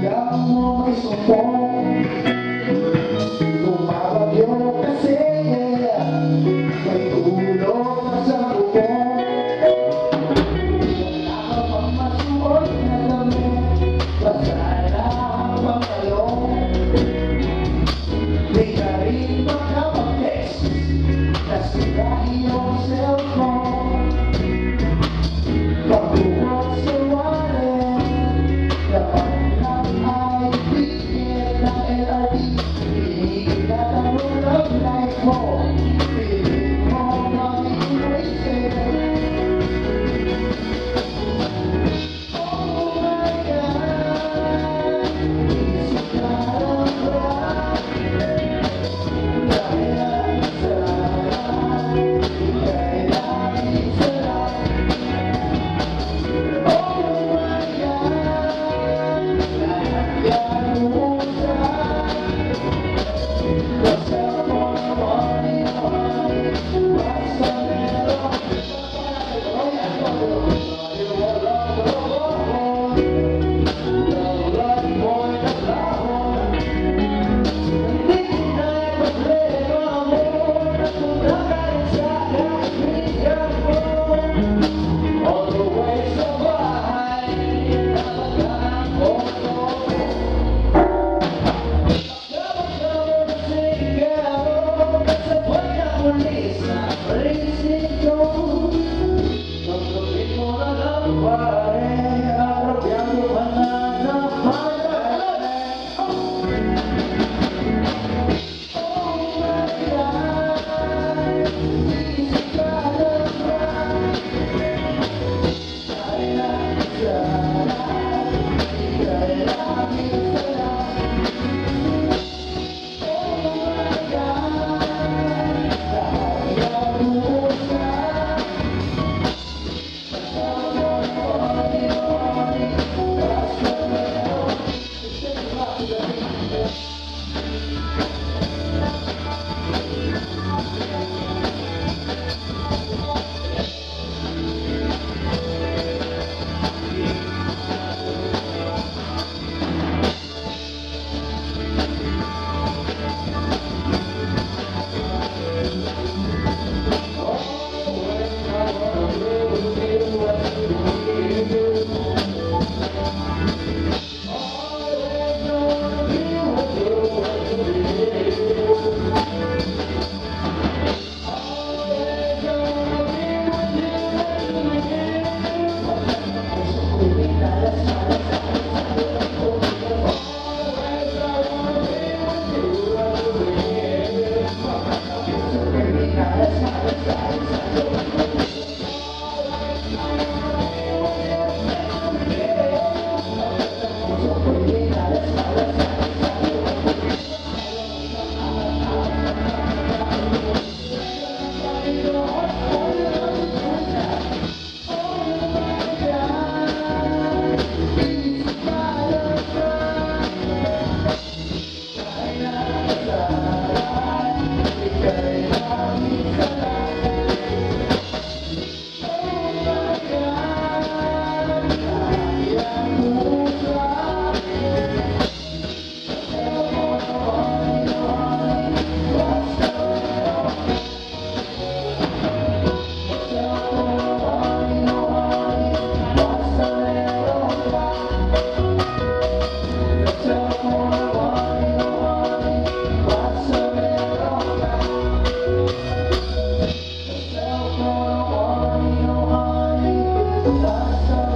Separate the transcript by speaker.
Speaker 1: Yeah. Russia.